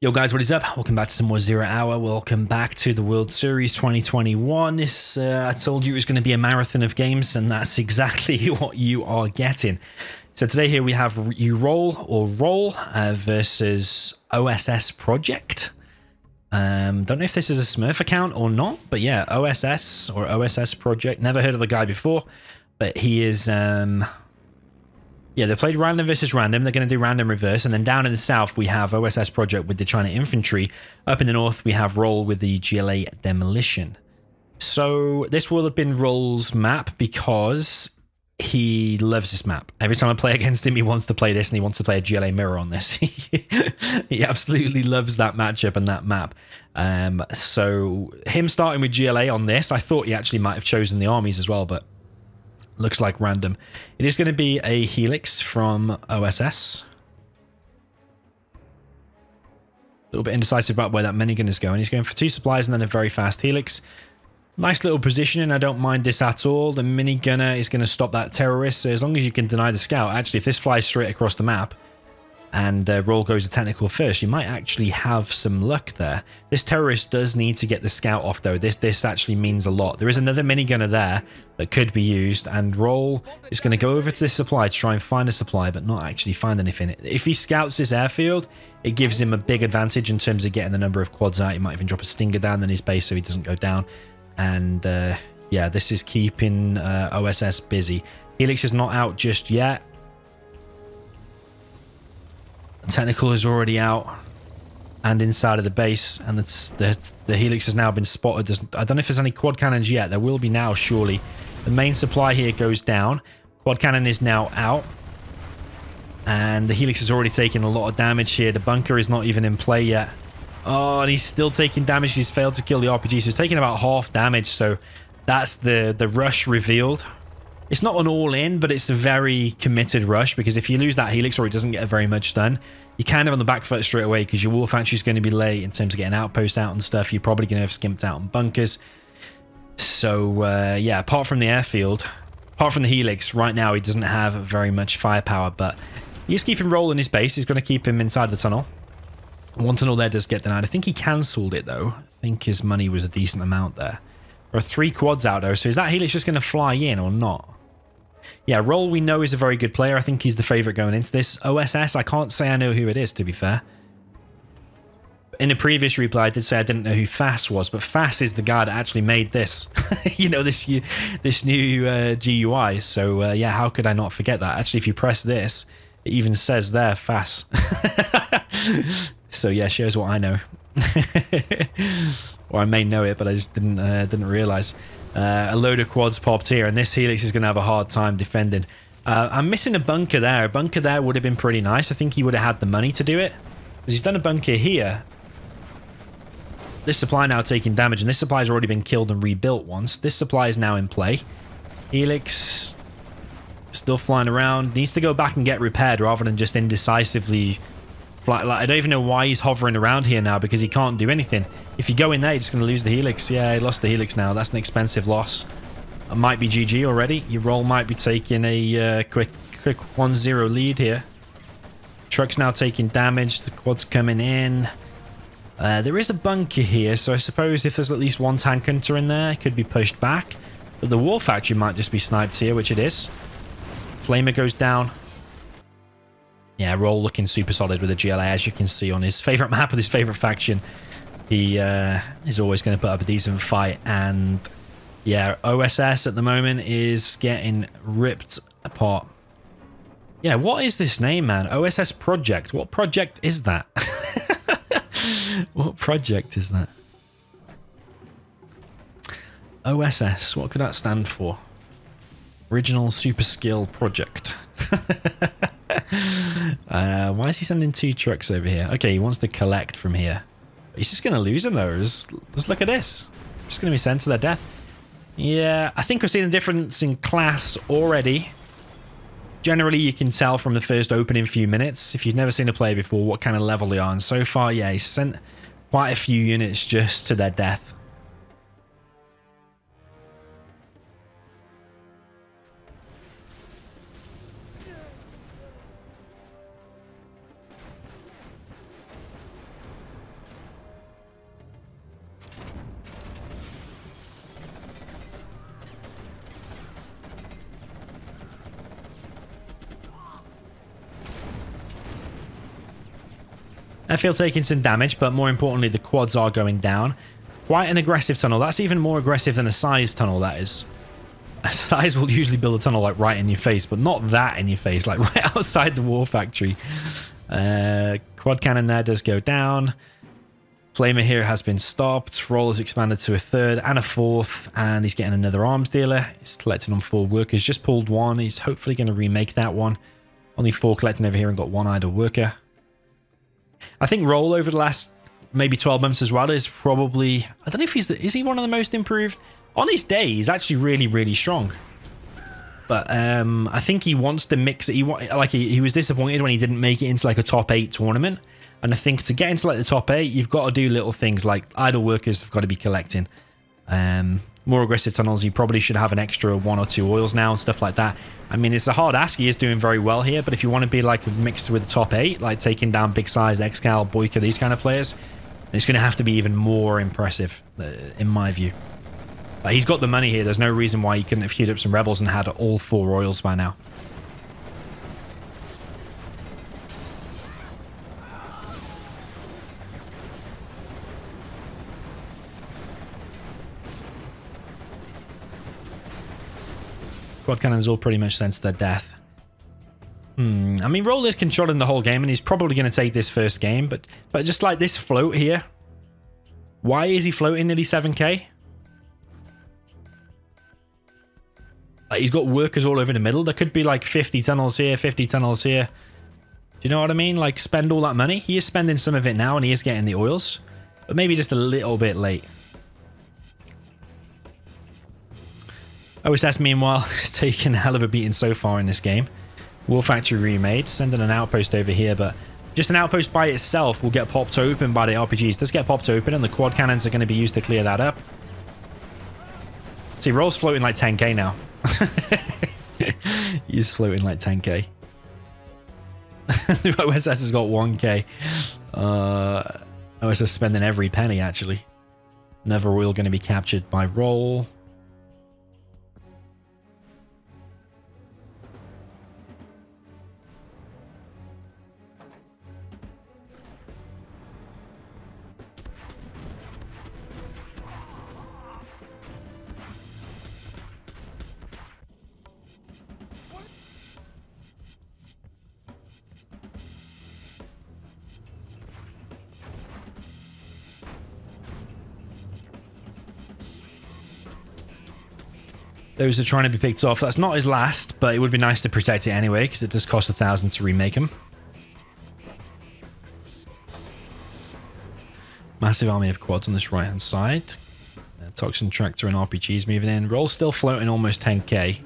Yo guys, what is up? Welcome back to some more Zero Hour. Welcome back to the World Series 2021. This, uh, I told you it was going to be a marathon of games, and that's exactly what you are getting. So today here we have you roll or roll uh, versus OSS Project. Um, don't know if this is a Smurf account or not, but yeah, OSS or OSS Project. Never heard of the guy before, but he is um, yeah, they played random versus random. They're going to do random reverse. And then down in the south, we have OSS Project with the China Infantry. Up in the north, we have Roll with the GLA Demolition. So this will have been Roll's map because he loves this map. Every time I play against him, he wants to play this and he wants to play a GLA mirror on this. he absolutely loves that matchup and that map. Um, so him starting with GLA on this, I thought he actually might have chosen the armies as well, but looks like random. It is going to be a Helix from OSS. A little bit indecisive about where that minigun is going. He's going for two supplies and then a very fast Helix. Nice little positioning. I don't mind this at all. The minigunner is going to stop that terrorist. So as long as you can deny the scout. Actually, if this flies straight across the map, and uh, roll goes to technical first, you might actually have some luck there. This terrorist does need to get the scout off though. This this actually means a lot. There is another minigunner there that could be used and roll is going to go over to this supply to try and find a supply but not actually find anything. If he scouts this airfield, it gives him a big advantage in terms of getting the number of quads out. He might even drop a stinger down in his base so he doesn't go down. And uh, yeah, this is keeping uh, OSS busy. Helix is not out just yet. Technical is already out and inside of the base, and the, the, the Helix has now been spotted. There's, I don't know if there's any quad cannons yet. There will be now, surely. The main supply here goes down. Quad cannon is now out. And the Helix has already taken a lot of damage here. The bunker is not even in play yet. Oh, and he's still taking damage. He's failed to kill the RPG, so he's taking about half damage. So that's the, the rush revealed. It's not an all-in, but it's a very committed rush because if you lose that Helix or it doesn't get very much done, you're kind of on the back foot straight away because your Factory is going to be late in terms of getting outposts out and stuff. You're probably going to have skimped out on bunkers. So, uh, yeah, apart from the airfield, apart from the Helix, right now he doesn't have very much firepower, but he's keeping rolling his base. He's going to keep him inside the tunnel. One tunnel there does get denied. I think he cancelled it, though. I think his money was a decent amount there. There are three quads out, though, so is that Helix just going to fly in or not? Yeah, Roll we know is a very good player. I think he's the favorite going into this. OSS, I can't say I know who it is, to be fair. In a previous replay, I did say I didn't know who Fass was, but Fass is the guy that actually made this. you know, this this new uh, GUI. So, uh, yeah, how could I not forget that? Actually, if you press this, it even says there, Fass. so, yeah, shows what I know. or I may know it, but I just didn't uh, didn't realize. Uh, a load of quads popped here, and this Helix is going to have a hard time defending. Uh, I'm missing a bunker there. A bunker there would have been pretty nice. I think he would have had the money to do it. Because he's done a bunker here. This supply now taking damage, and this supply has already been killed and rebuilt once. This supply is now in play. Helix still flying around. Needs to go back and get repaired rather than just indecisively like, I don't even know why he's hovering around here now because he can't do anything. If you go in there, you're just going to lose the Helix. Yeah, he lost the Helix now. That's an expensive loss. It might be GG already. Your roll might be taking a uh, quick quick 1-0 lead here. Truck's now taking damage. The quad's coming in. Uh, there is a bunker here, so I suppose if there's at least one tank hunter in there, it could be pushed back. But the War Factory might just be sniped here, which it is. Flamer goes down. Yeah, Roll looking super solid with the GLA, as you can see on his favorite map with his favorite faction. He uh, is always going to put up a decent fight. And yeah, OSS at the moment is getting ripped apart. Yeah, what is this name, man? OSS Project. What project is that? what project is that? OSS. What could that stand for? Original Super Skill Project. uh, why is he sending two trucks over here? Okay, he wants to collect from here. He's just going to lose them, though. Just, just look at this. Just going to be sent to their death. Yeah, I think we're seeing a difference in class already. Generally, you can tell from the first opening few minutes, if you've never seen a player before, what kind of level they are. And so far, yeah, he's sent quite a few units just to their death. Airfield taking some damage, but more importantly, the quads are going down. Quite an aggressive tunnel. That's even more aggressive than a size tunnel, that is. A size will usually build a tunnel like right in your face, but not that in your face, like right outside the war factory. Uh, quad cannon there does go down. Flamer here has been stopped. Roll has expanded to a third and a fourth, and he's getting another arms dealer. He's collecting on four workers. Just pulled one. He's hopefully going to remake that one. Only four collecting over here and got one idle worker. I think Roll over the last maybe 12 months as well is probably... I don't know if he's... The, is he one of the most improved? On his day, he's actually really, really strong. But um, I think he wants to mix it. He like he, he was disappointed when he didn't make it into like a top eight tournament. And I think to get into like the top eight, you've got to do little things like idle workers have got to be collecting. Um, more aggressive tunnels, you probably should have an extra one or two oils now and stuff like that. I mean, it's a hard ask. He is doing very well here, but if you want to be like mixed with the top eight, like taking down big size, Excal, Boyka, these kind of players, it's going to have to be even more impressive, uh, in my view. Like, he's got the money here. There's no reason why he couldn't have queued up some rebels and had all four oils by now. Quad cannons all pretty much sense their death. Hmm. I mean, Roll is controlling the whole game, and he's probably going to take this first game, but but just like this float here, why is he floating nearly 7k? Like he's got workers all over the middle. There could be like 50 tunnels here, 50 tunnels here. Do you know what I mean? Like spend all that money. He is spending some of it now, and he is getting the oils, but maybe just a little bit late. OSS, meanwhile, is taking a hell of a beating so far in this game. War Factory remade, sending an outpost over here, but just an outpost by itself will get popped open by the RPGs. Does get popped open, and the quad cannons are going to be used to clear that up. See, Roll's floating like 10k now. He's floating like 10k. OSS has got 1k. Uh, OSS spending every penny, actually. Never oil going to be captured by Roll. Those are trying to be picked off. That's not his last, but it would be nice to protect it anyway, because it does cost a thousand to remake him. Massive army of quads on this right-hand side. Toxin Tractor and RPGs moving in. Roll still floating almost 10k.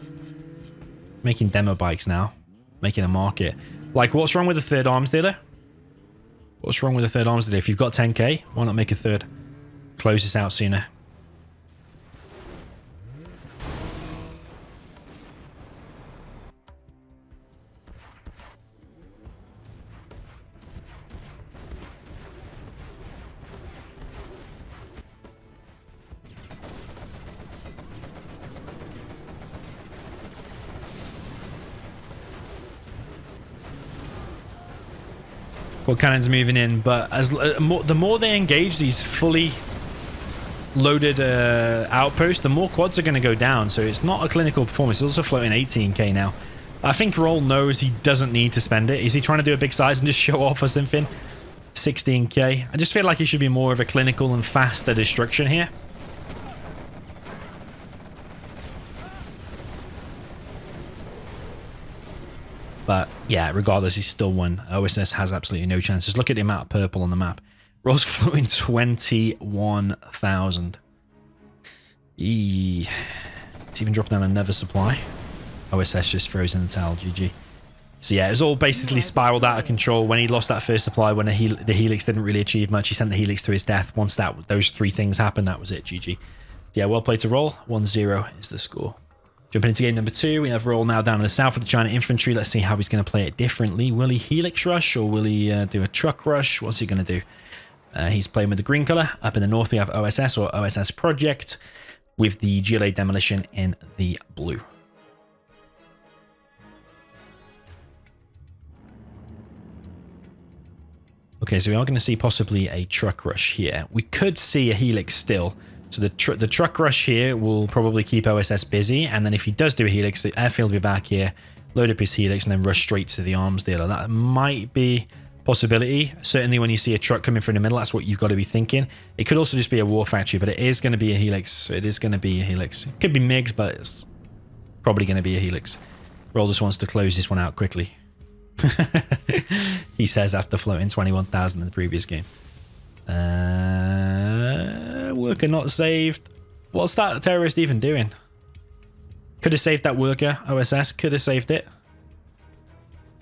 Making demo bikes now. Making a market. Like, what's wrong with the third arms dealer? What's wrong with the third arms dealer? If you've got 10k, why not make a third? Close this out sooner. Cannons moving in, but as uh, the more they engage these fully loaded uh, outposts, the more quads are going to go down. So it's not a clinical performance. It's also floating 18k now. I think Roll knows he doesn't need to spend it. Is he trying to do a big size and just show off or something? 16k. I just feel like he should be more of a clinical and faster destruction here. But yeah, regardless, he's still one. OSS has absolutely no chances. Look at the amount of purple on the map. Ross flew in 21,000. It's even dropped down another supply. OSS just throws in the towel, GG. So yeah, it was all basically spiraled out of control when he lost that first supply, when the, Hel the Helix didn't really achieve much. He sent the Helix to his death. Once that those three things happened, that was it, GG. Yeah, well played to roll. 1-0 is the score. Jumping into game number two, we have Roll now down in the south with the China infantry. Let's see how he's going to play it differently. Will he Helix rush or will he uh, do a truck rush? What's he going to do? Uh, he's playing with the green color. Up in the north, we have OSS or OSS Project with the GLA Demolition in the blue. Okay, so we are going to see possibly a truck rush here. We could see a helix still. So the tr the truck rush here will probably keep OSS busy, and then if he does do a helix, the airfield will be back here, load up his helix, and then rush straight to the arms dealer. That might be possibility. Certainly when you see a truck coming from the middle, that's what you've got to be thinking. It could also just be a war factory, but it is going to be a helix. It is going to be a helix. It could be MiGs, but it's probably going to be a helix. Roll just wants to close this one out quickly. he says after floating 21,000 in the previous game. Uh, worker not saved. What's that terrorist even doing? Could have saved that worker, OSS. Could have saved it.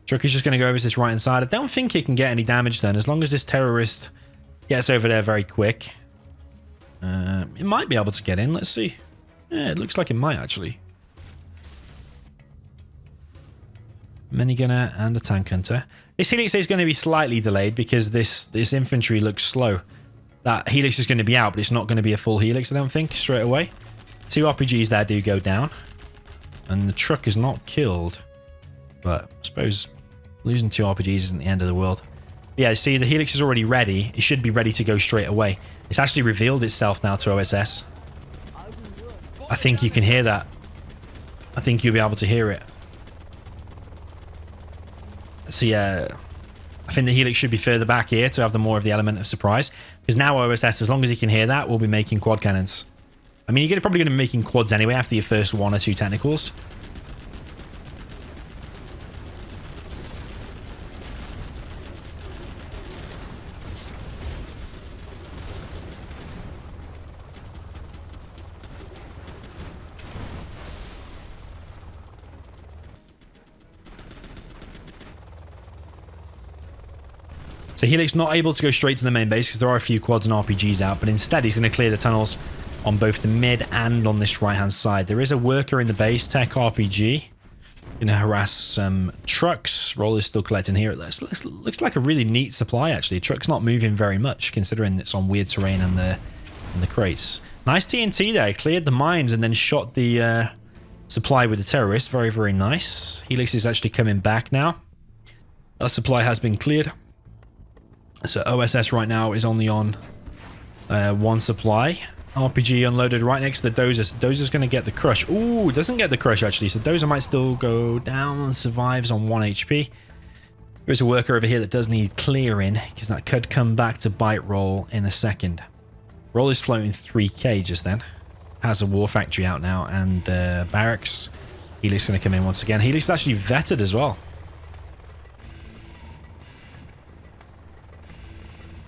Truck just going to go over to this right hand side. I don't think it can get any damage done as long as this terrorist gets over there very quick. Uh, it might be able to get in. Let's see. Yeah, it looks like it might actually. Minigunner and a tank hunter. This helix is going to be slightly delayed because this this infantry looks slow. That helix is going to be out, but it's not going to be a full helix, I don't think, straight away. Two RPGs there do go down. And the truck is not killed. But I suppose losing two RPGs isn't the end of the world. Yeah, see, the helix is already ready. It should be ready to go straight away. It's actually revealed itself now to OSS. I think you can hear that. I think you'll be able to hear it. So yeah, I think the Helix should be further back here to have the more of the element of surprise. Because now OSS, as long as he can hear that, we'll be making quad cannons. I mean, you're probably going to be making quads anyway after your first one or two technicals. So Helix not able to go straight to the main base because there are a few quads and RPGs out, but instead he's going to clear the tunnels on both the mid and on this right-hand side. There is a worker in the base, Tech RPG. Going to harass some trucks. Roll is still collecting here. It looks, looks, looks like a really neat supply, actually. Truck's not moving very much, considering it's on weird terrain and the, and the crates. Nice TNT there. Cleared the mines and then shot the uh, supply with the terrorists. Very, very nice. Helix is actually coming back now. That supply has been cleared. So OSS right now is only on uh, one supply. RPG unloaded right next to the Dozer. So Dozer's going to get the crush. Ooh, doesn't get the crush actually. So Dozer might still go down and survives on 1 HP. There's a worker over here that does need clearing because that could come back to bite Roll in a second. Roll is floating 3k just then. Has a war factory out now and uh, barracks. Helix going to come in once again. Helix is actually vetted as well.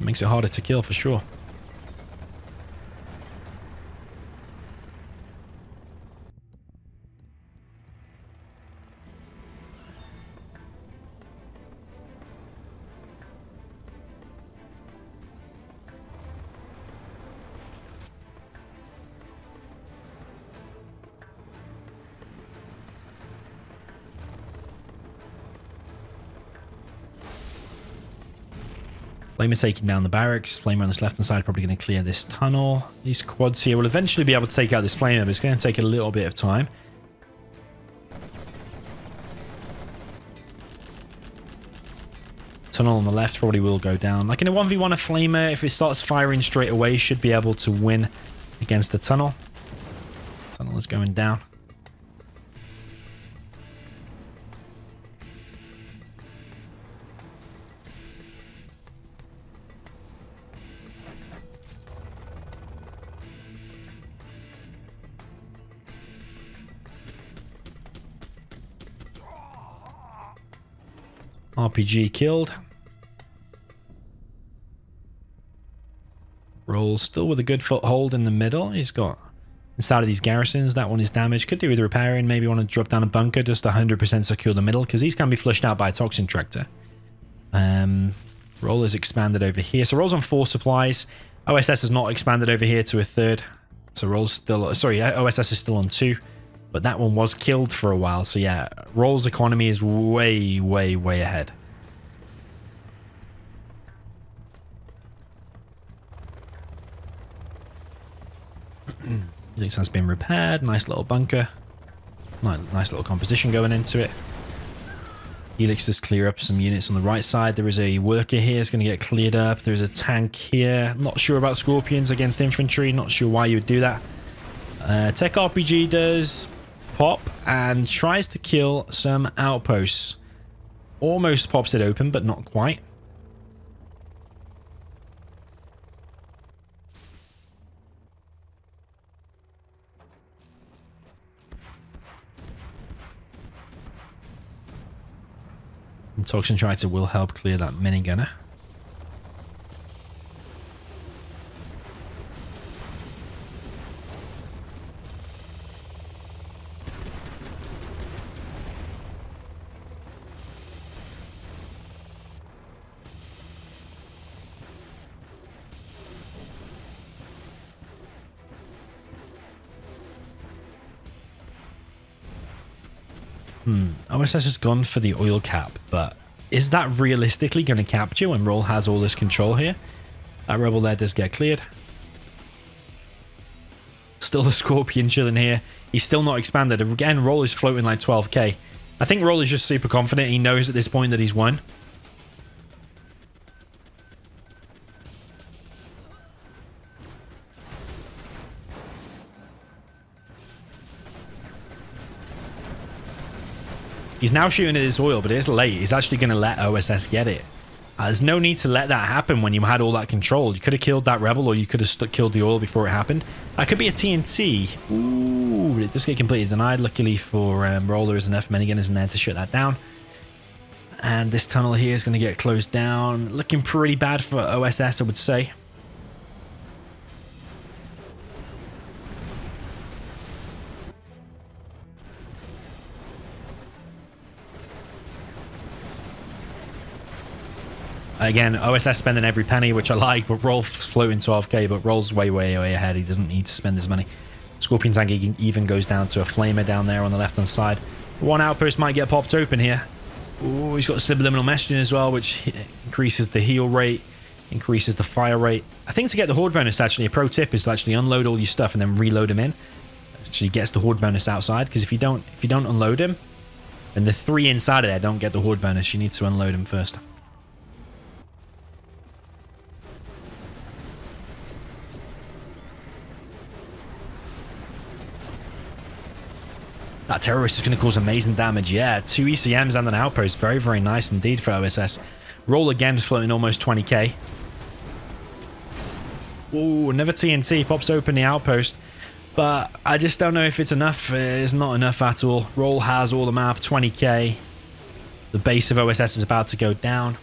Makes it harder to kill for sure. Flamer taking down the barracks. Flamer on this left-hand side probably going to clear this tunnel. These quads here will eventually be able to take out this Flamer, but it's going to take a little bit of time. Tunnel on the left probably will go down. Like in a 1v1, a Flamer, if it starts firing straight away, should be able to win against the tunnel. Tunnel is going down. RPG killed. Roll still with a good foothold in the middle. He's got inside of these garrisons. That one is damaged. Could do with repairing. Maybe want to drop down a bunker just 100% secure the middle because these can be flushed out by a toxin tractor. Um, roll is expanded over here. So roll's on four supplies. OSS has not expanded over here to a third. So roll's still... Sorry, OSS is still on two. But that one was killed for a while. So yeah, Roll's economy is way, way, way ahead. Helix has been repaired. Nice little bunker. Nice little composition going into it. Helix does clear up some units on the right side. There is a worker here. It's going to get cleared up. There's a tank here. Not sure about Scorpions against infantry. Not sure why you would do that. Uh, Tech RPG does pop and tries to kill some outposts. Almost pops it open, but not quite. And Toxin Tractor will help clear that minigunner. Hmm. OSS has just gone for the oil cap, but is that realistically going to capture when Roll has all this control here? That rebel there does get cleared. Still the Scorpion chilling here. He's still not expanded. Again, Roll is floating like 12k. I think Roll is just super confident. He knows at this point that he's won. He's now shooting at his oil, but it's late. He's actually going to let OSS get it. Uh, there's no need to let that happen when you had all that control. You could have killed that rebel or you could have killed the oil before it happened. That could be a TNT. Ooh, does get completely denied. Luckily for um, Roller is enough minigunners in there to shut that down. And this tunnel here is going to get closed down. Looking pretty bad for OSS, I would say. Again, OSS spending every penny, which I like, but Roll's floating 12k, but Roll's way, way, way ahead. He doesn't need to spend his money. Scorpion Tank even goes down to a Flamer down there on the left-hand side. One outpost might get popped open here. Ooh, he's got subliminal messaging as well, which increases the heal rate, increases the fire rate. I think to get the horde bonus, actually, a pro tip is to actually unload all your stuff and then reload them in. Actually gets the horde bonus outside, because if you don't if you don't unload him, then the three inside of there don't get the horde bonus. You need to unload him first. That terrorist is going to cause amazing damage. Yeah, two ECMs and an outpost. Very, very nice indeed for OSS. Roll again floating almost 20k. Ooh, another TNT pops open the outpost. But I just don't know if it's enough. Uh, it's not enough at all. Roll has all the map, 20k. The base of OSS is about to go down.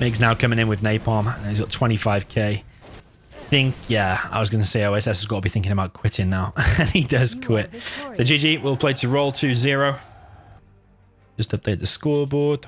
MiGs now coming in with Napalm. He's got 25k. Think, yeah, I was going to say OSS has got to be thinking about quitting now. and he does quit. So GG, we'll play to roll 2-0. Just update the scoreboard.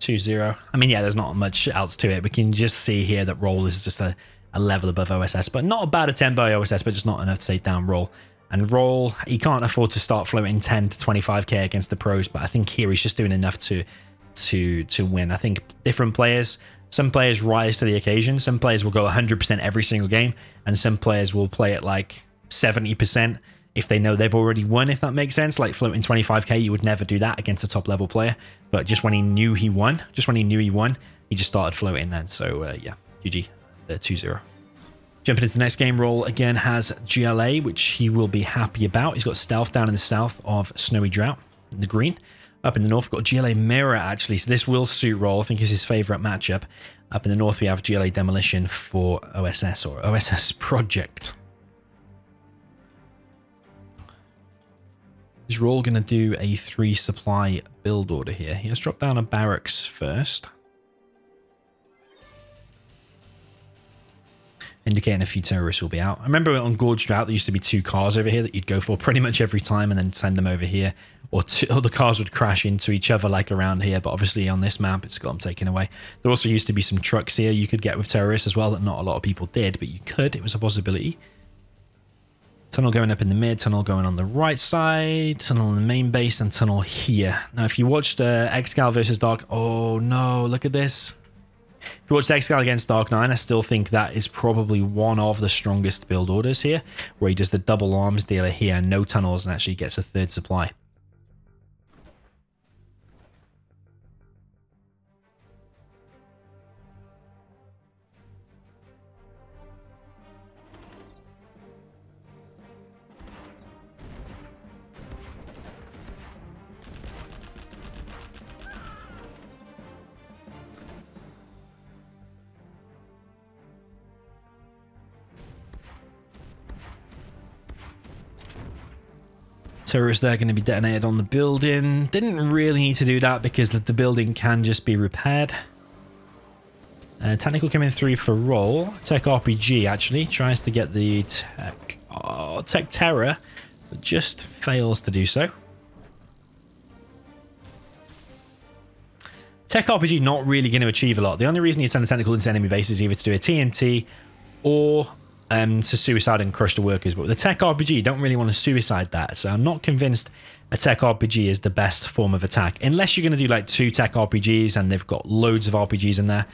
2-0. I mean, yeah, there's not much else to it. We can just see here that roll is just a, a level above OSS. But not a bad attempt by OSS, but just not enough to take down roll. And roll, he can't afford to start floating 10 to 25k against the pros. But I think here he's just doing enough to to to win. I think different players, some players rise to the occasion. Some players will go 100% every single game, and some players will play it like 70% if they know they've already won, if that makes sense. Like floating 25k, you would never do that against a top level player. But just when he knew he won, just when he knew he won, he just started floating then. So uh, yeah, GG, uh, 2-0. Jumping into the next game, Roll again has GLA, which he will be happy about. He's got stealth down in the south of Snowy Drought, in the green. Up in the north, we've got GLA Mirror, actually. So this will suit Roll. I think is his favorite matchup. Up in the north, we have GLA Demolition for OSS or OSS Project. Is Roll going to do a three supply build order here? He has dropped down a barracks first. Indicating a few terrorists will be out. I remember on Gorge Drought, there used to be two cars over here that you'd go for pretty much every time and then send them over here. Or, two, or the cars would crash into each other like around here, but obviously on this map, it's got them taken away. There also used to be some trucks here you could get with terrorists as well that not a lot of people did, but you could. It was a possibility. Tunnel going up in the mid, tunnel going on the right side, tunnel in the main base, and tunnel here. Now, if you watched uh, Excal versus Dark... Oh, no, look at this. If you watch Excal against Dark 9, I still think that is probably one of the strongest build orders here, where he does the double arms dealer here, no tunnels, and actually gets a third supply. Terrorists there going to be detonated on the building. Didn't really need to do that because the, building can just be repaired. Uh, technical coming through for roll. Tech RPG actually tries to get the tech, oh, tech terror, but just fails to do so. Tech RPG not really going to achieve a lot. The only reason you send a technical into enemy base is either to do a TNT or um, to suicide and crush the workers. But with the tech RPG, don't really want to suicide that. So I'm not convinced a tech RPG is the best form of attack. Unless you're going to do like two tech RPGs and they've got loads of RPGs in there.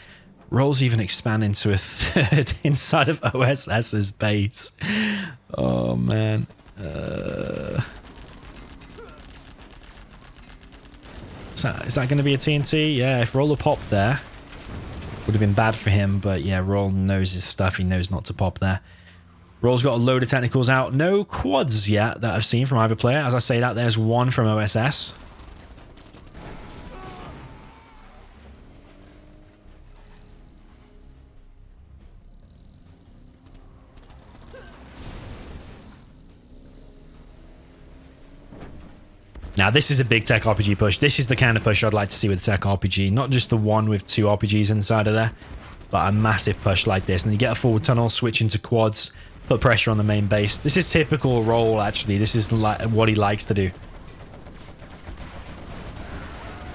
Rolls even expand into a third inside of OSS's base. Oh, man. Uh... Is that, is that going to be a TNT? Yeah, if Roller popped there, would have been bad for him, but yeah, Roll knows his stuff. He knows not to pop there. Roll's got a load of technicals out. No quads yet that I've seen from either player. As I say that, there's one from OSS. Now, this is a big tech RPG push. This is the kind of push I'd like to see with tech RPG. Not just the one with two RPGs inside of there, but a massive push like this. And you get a forward tunnel, switch into quads, put pressure on the main base. This is typical Roll, actually. This is what he likes to do.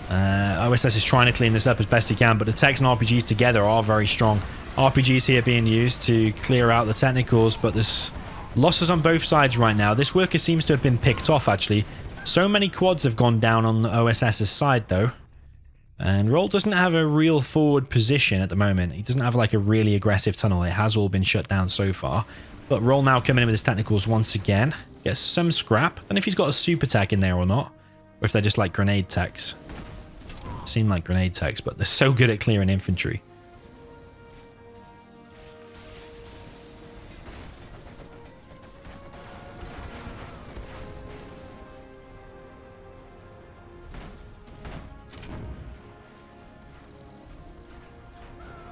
Uh, OSS is trying to clean this up as best he can, but the techs and RPGs together are very strong. RPGs here being used to clear out the technicals, but there's losses on both sides right now. This worker seems to have been picked off, actually. So many quads have gone down on the OSS's side, though. And Roll doesn't have a real forward position at the moment. He doesn't have like a really aggressive tunnel. It has all been shut down so far. But Roll now coming in with his technicals once again. Gets some scrap. And if he's got a super tech in there or not. Or if they're just like grenade techs. Seem like grenade techs, but they're so good at clearing infantry.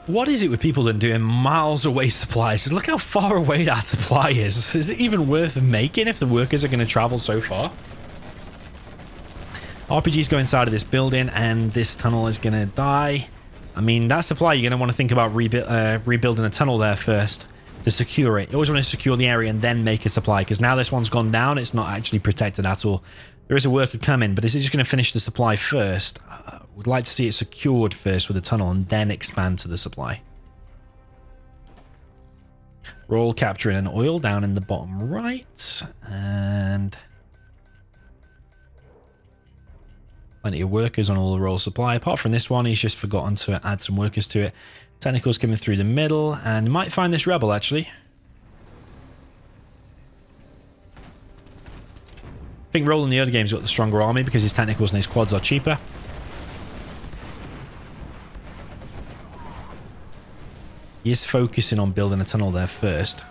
What is it with people and doing miles away supplies? Look how far away that supply is. Is it even worth making if the workers are going to travel so far? RPGs go inside of this building and this tunnel is going to die. I mean, that supply, you're going to want to think about rebu uh, rebuilding a tunnel there first to secure it. You always want to secure the area and then make a supply because now this one's gone down. It's not actually protected at all. There is a worker coming, but is it just going to finish the supply first? Would like to see it secured first with a tunnel and then expand to the supply. Roll capturing an oil down in the bottom right. And plenty of workers on all the roll supply. Apart from this one, he's just forgotten to add some workers to it. Technicals coming through the middle and might find this rebel actually. I think Roll in the other game's got the stronger army because his technicals and his quads are cheaper. He is focusing on building a tunnel there first.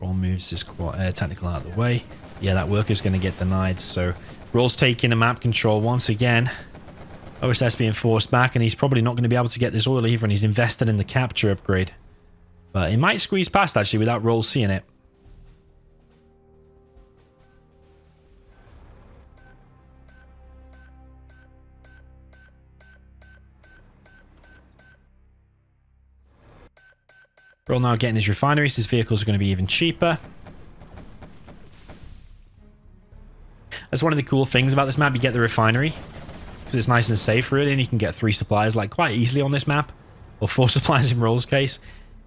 Roll moves his uh, technical out of the way. Yeah, that worker's going to get denied. So Roll's taking the map control once again. OSS being forced back, and he's probably not going to be able to get this oil either, and he's invested in the capture upgrade. But he might squeeze past, actually, without Roll seeing it. Roll now getting his refineries. His vehicles are going to be even cheaper. That's one of the cool things about this map. You get the refinery because it's nice and safe really and you can get three supplies like quite easily on this map or four supplies in Roll's case.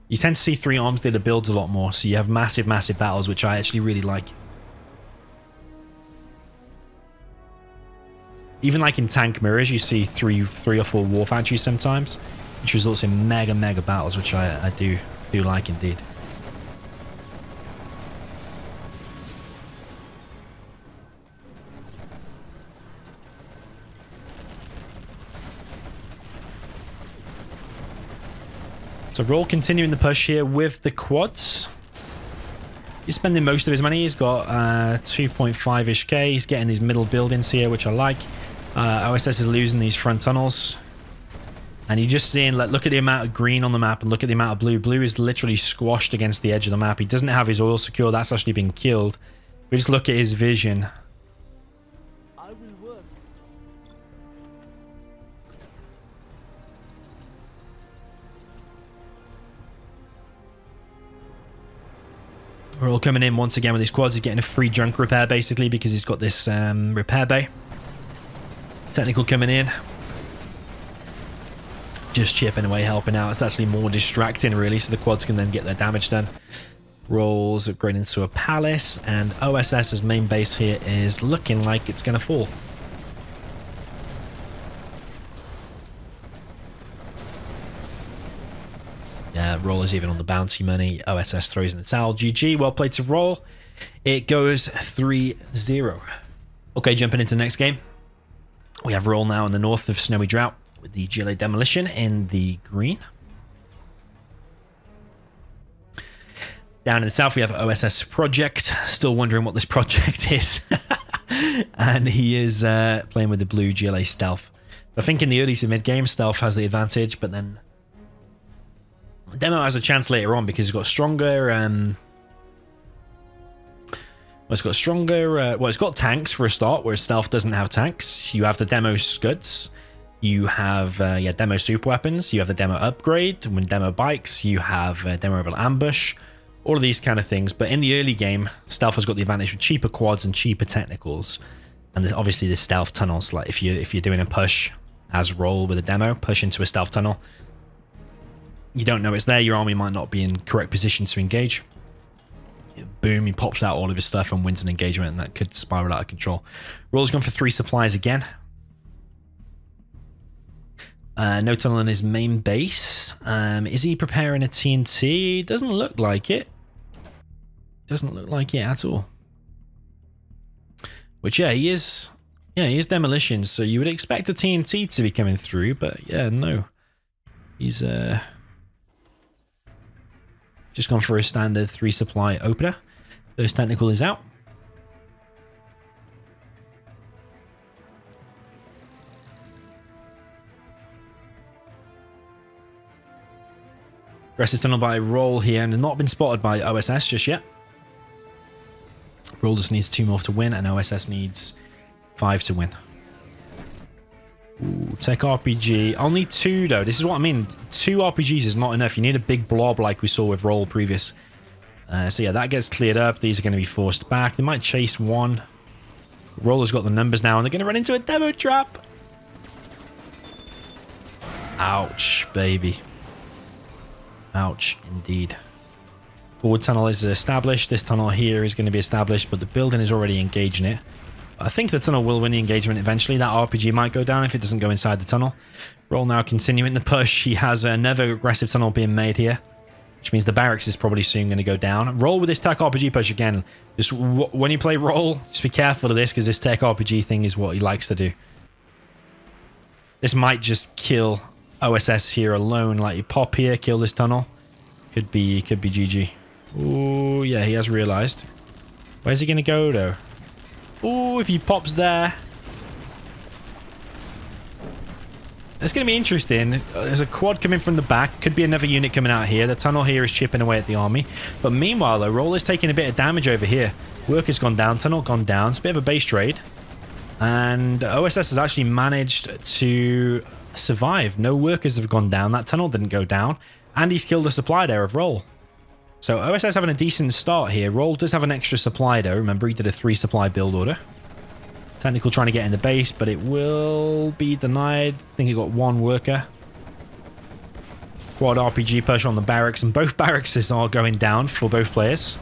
You tend to see three arms dealer builds a lot more so you have massive massive battles which I actually really like. Even like in tank mirrors you see three three or four war factories sometimes which results in mega mega battles which I, I do do like indeed. So Roll continuing the push here with the quads. He's spending most of his money. He's got uh, 2.5-ish K. He's getting these middle buildings here, which I like. Uh, OSS is losing these front tunnels. And you're just seeing, like, look at the amount of green on the map and look at the amount of blue. Blue is literally squashed against the edge of the map. He doesn't have his oil secure. That's actually been killed. We just look at his vision. We're all coming in once again with his quads. He's getting a free junk repair basically because he's got this um, repair bay. Technical coming in. Just chipping away, helping out. It's actually more distracting really so the quads can then get their damage done. Rolls upgrade into a palace and OSS's main base here is looking like it's going to fall. Uh, roll is even on the bounty money. OSS throws in the towel. GG, well played to roll. It goes 3-0. Okay, jumping into the next game. We have roll now in the north of Snowy Drought with the GLA Demolition in the green. Down in the south, we have OSS Project. Still wondering what this project is. and he is uh, playing with the blue GLA Stealth. I think in the early to mid game, Stealth has the advantage, but then Demo has a chance later on because he's got stronger. Um, well, it's got stronger. Uh, well, it's got tanks for a start, whereas Stealth doesn't have tanks. You have the demo scuds. You have uh, yeah demo super weapons. You have the demo upgrade. When demo bikes, you have uh, demo ambush. All of these kind of things. But in the early game, Stealth has got the advantage with cheaper quads and cheaper technicals. And there's obviously the stealth tunnels. Like if you if you're doing a push as roll with a demo, push into a stealth tunnel, you don't know it's there, your army might not be in correct position to engage. Boom, he pops out all of his stuff and wins an engagement, and that could spiral out of control. Roll's gone for three supplies again. Uh, no tunnel in his main base. Um, is he preparing a TNT? Doesn't look like it. Doesn't look like it at all. Which, yeah, he is... Yeah, he is demolition, so you would expect a TNT to be coming through, but yeah, no. He's, uh... Just gone for a standard three supply opener. First technical is out. Aggressive tunnel by Roll here and not been spotted by OSS just yet. Roll just needs two more to win and OSS needs five to win. Ooh, tech RPG. Only two, though. This is what I mean. Two RPGs is not enough. You need a big blob like we saw with Roll previous. Uh, so yeah, that gets cleared up. These are going to be forced back. They might chase one. Roller's got the numbers now, and they're going to run into a demo trap. Ouch, baby. Ouch, indeed. Forward tunnel is established. This tunnel here is going to be established, but the building is already engaging it. I think the tunnel will win the engagement eventually. That RPG might go down if it doesn't go inside the tunnel. Roll now continuing the push. He has another aggressive tunnel being made here, which means the barracks is probably soon going to go down. Roll with this tech RPG push again. Just when you play roll, just be careful of this because this tech RPG thing is what he likes to do. This might just kill OSS here alone. Like you pop here, kill this tunnel. Could be, could be GG. Oh yeah, he has realized. Where's he to go though? Oh, if he pops there. It's going to be interesting. There's a quad coming from the back. Could be another unit coming out here. The tunnel here is chipping away at the army. But meanwhile, though, Roller's taking a bit of damage over here. Worker's gone down. Tunnel gone down. It's a bit of a base trade. And OSS has actually managed to survive. No workers have gone down. That tunnel didn't go down. And he's killed a supply there of Roll. So OSS having a decent start here. Roll does have an extra supply though. Remember, he did a three supply build order. Technical trying to get in the base, but it will be denied. I think he got one worker. Quad RPG push on the barracks, and both barracks are going down for both players.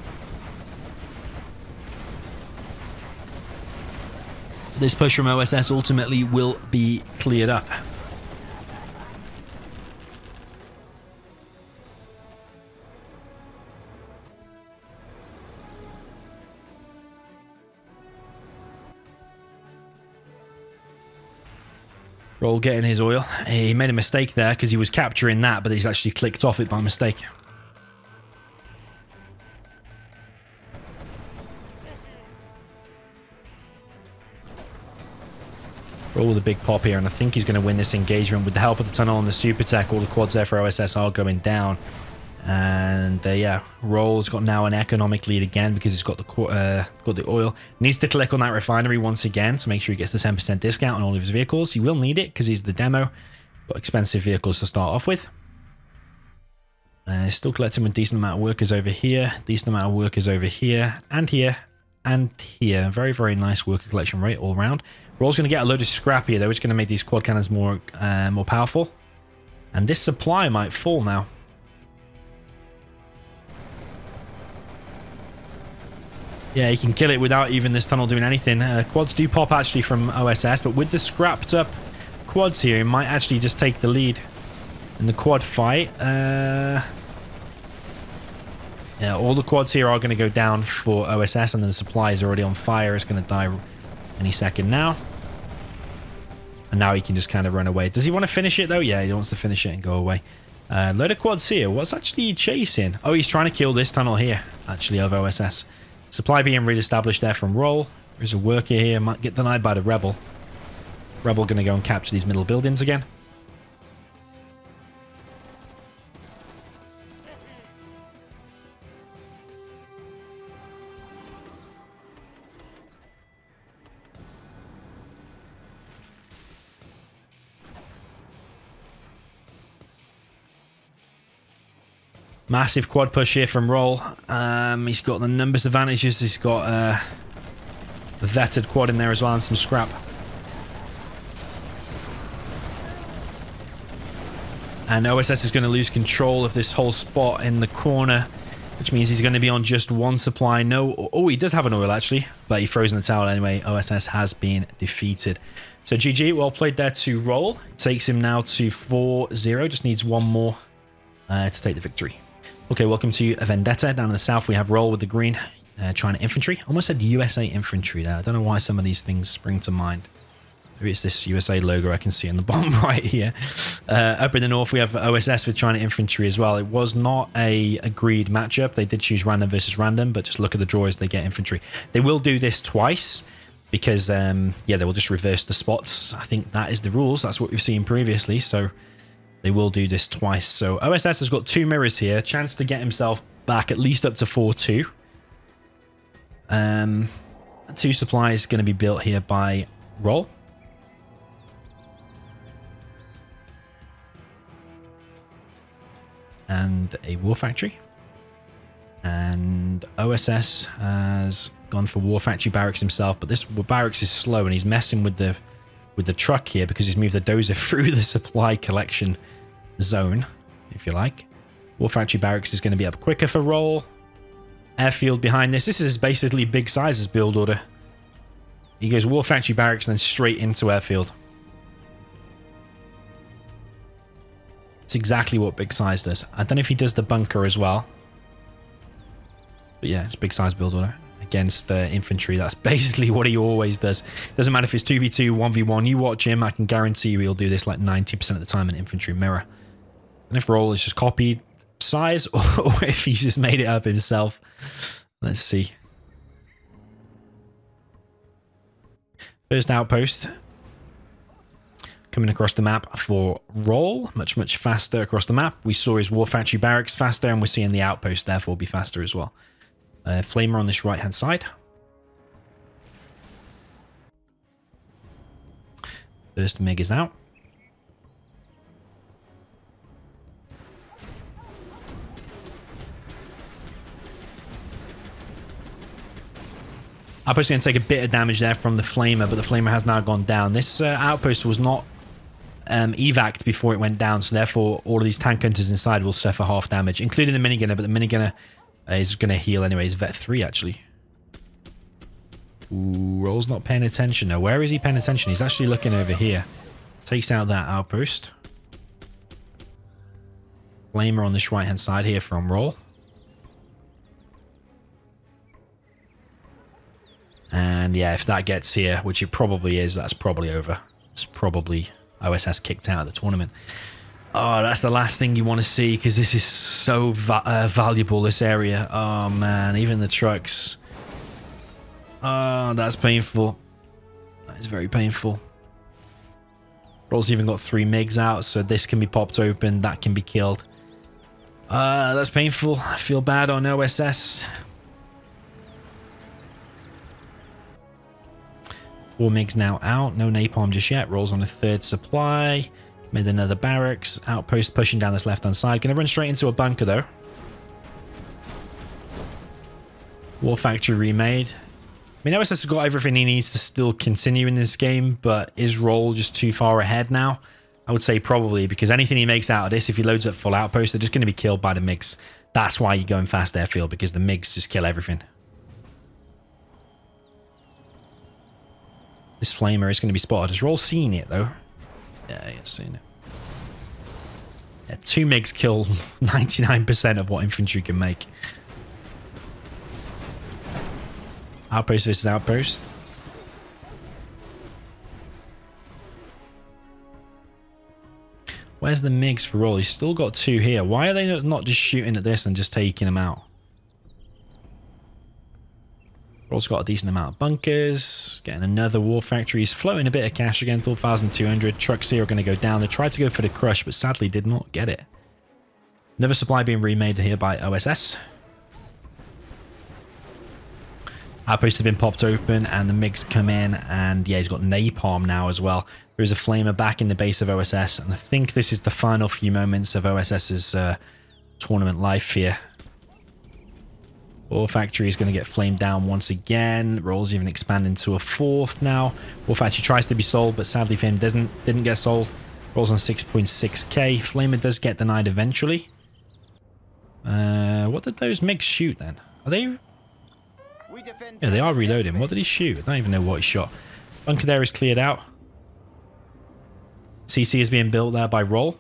This push from OSS ultimately will be cleared up. Roll getting his oil. He made a mistake there because he was capturing that, but he's actually clicked off it by mistake. Roll with a big pop here, and I think he's going to win this engagement with the help of the tunnel and the super tech. All the quads there for OSS are going down. And uh, yeah, Roll's got now an economic lead again because he's got the uh, got the oil. Needs to click on that refinery once again to make sure he gets the 10% discount on all of his vehicles. He will need it because he's the demo. Got expensive vehicles to start off with. Uh, still collecting a decent amount of workers over here, decent amount of workers over here, and here, and here. Very, very nice worker collection rate all around. Roll's going to get a load of scrap here, though, which is going to make these quad cannons more, uh, more powerful. And this supply might fall now. Yeah, you can kill it without even this tunnel doing anything. Uh, quads do pop actually from OSS, but with the scrapped up quads here, it might actually just take the lead in the quad fight. Uh, yeah, all the quads here are going to go down for OSS, and then the supply is already on fire. It's going to die any second now. And now he can just kind of run away. Does he want to finish it, though? Yeah, he wants to finish it and go away. Uh, load of quads here. What's actually chasing? Oh, he's trying to kill this tunnel here, actually, of OSS. Supply being re-established there from Roll. There's a worker here, might get denied by the Rebel. Rebel to go and capture these middle buildings again. Massive quad push here from Roll. Um, he's got the numbers advantages. He's got uh, the vetted quad in there as well and some scrap. And OSS is going to lose control of this whole spot in the corner, which means he's going to be on just one supply. No, oh, he does have an oil actually, but he froze in the towel anyway. OSS has been defeated. So GG, well played there to Roll. Takes him now to 4-0, just needs one more uh, to take the victory. Okay, welcome to Vendetta. Down in the south, we have Roll with the green. Uh, China Infantry. Almost said USA Infantry there. I don't know why some of these things spring to mind. Maybe it's this USA logo I can see on the bottom right here. Uh, up in the north, we have OSS with China Infantry as well. It was not a agreed matchup. They did choose random versus random, but just look at the drawers, they get infantry. They will do this twice because, um, yeah, they will just reverse the spots. I think that is the rules. That's what we've seen previously. So they will do this twice. So OSS has got two mirrors here. Chance to get himself back at least up to 4-2. Um, two supplies going to be built here by Roll. And a war factory. And OSS has gone for war factory barracks himself, but this barracks is slow and he's messing with the with the truck here because he's moved the dozer through the supply collection zone, if you like. War Factory Barracks is going to be up quicker for Roll. Airfield behind this. This is basically big sizes build order. He goes War Factory Barracks and then straight into Airfield. It's exactly what big size does. I don't know if he does the bunker as well. But yeah, it's big size build order against uh, infantry. That's basically what he always does. Doesn't matter if it's 2v2, 1v1. You watch him, I can guarantee you he'll do this like 90% of the time in infantry mirror. And if Roll is just copied size or if he's just made it up himself. Let's see. First outpost. Coming across the map for roll. Much, much faster across the map. We saw his war factory barracks faster and we're seeing the outpost therefore be faster as well. Uh, flamer on this right hand side. First MiG is out. Outpost going to take a bit of damage there from the Flamer, but the Flamer has now gone down. This uh, outpost was not um, evac'd before it went down, so therefore all of these tank hunters inside will suffer half damage, including the minigunner, but the minigunner uh, is going to heal anyway. He's vet 3, actually. Ooh, Roll's not paying attention now. Where is he paying attention? He's actually looking over here. Takes out that outpost. Flamer on this right-hand side here from Roll. And yeah, if that gets here, which it probably is, that's probably over. It's probably OSS kicked out of the tournament. Oh, that's the last thing you want to see because this is so va uh, valuable, this area. Oh, man. Even the trucks. Oh, that's painful. That is very painful. Roll's even got three MiGs out, so this can be popped open. That can be killed. Uh, that's painful. I feel bad on OSS. Four MiGs now out. No napalm just yet. Rolls on a third supply. Made another barracks. Outpost pushing down this left-hand side. Gonna run straight into a bunker, though. War Factory remade. I mean, OSS has got everything he needs to still continue in this game, but is Roll just too far ahead now? I would say probably, because anything he makes out of this, if he loads up full outpost, they're just going to be killed by the MiGs. That's why you go in fast airfield, because the MiGs just kill everything. This flamer is going to be spotted. Has Roll seen it, though? Yeah, he's seen it. Yeah, two MiGs kill 99% of what infantry can make. Outpost versus outpost. Where's the MiGs for Roll? He's still got two here. Why are they not just shooting at this and just taking them out? Roll's got a decent amount of bunkers. Getting another war factory. He's floating a bit of cash again. 12,200. Trucks here are going to go down. They tried to go for the crush, but sadly did not get it. Another supply being remade here by OSS. Outpost has been popped open and the MiGs come in and yeah, he's got napalm now as well. There is a flamer back in the base of OSS and I think this is the final few moments of OSS's uh, tournament life here. War Factory is going to get flamed down once again. Rolls even expand into a fourth now. War Factory tries to be sold, but sadly him doesn't didn't get sold. Rolls on 6.6k. Flamer does get denied eventually. Uh, what did those MiGs shoot then? Are they yeah, they are reloading. What did he shoot? I don't even know what he shot. Bunker there is cleared out. CC is being built there by Roll.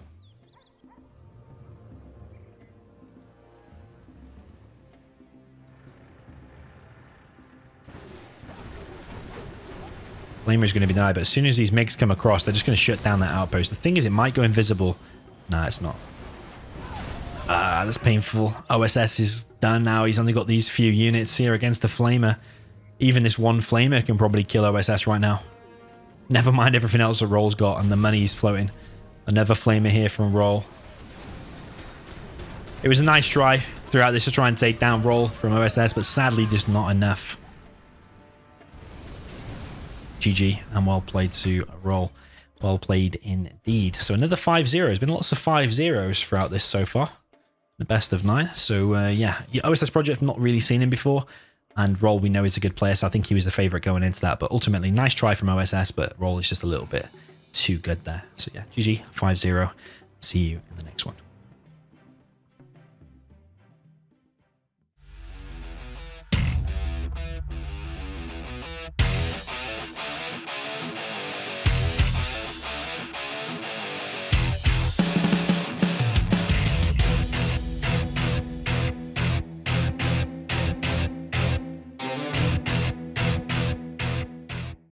Flamer is going to be denied, but as soon as these MiGs come across, they're just going to shut down that outpost. The thing is, it might go invisible. Nah, it's not. Ah, that's painful. OSS is done now. He's only got these few units here against the Flamer. Even this one Flamer can probably kill OSS right now. Never mind everything else that Roll's got and the money he's floating. Another Flamer here from Roll. It was a nice try throughout this to try and take down Roll from OSS, but sadly just not enough. GG and well played to Roll. Well played indeed. So another 5-0. There's been lots of 5-0s throughout this so far the best of nine. So uh, yeah, OSS Project, not really seen him before. And Roll, we know is a good player, so I think he was the favourite going into that. But ultimately, nice try from OSS, but Roll is just a little bit too good there. So yeah, GG, 5-0. See you in the next one.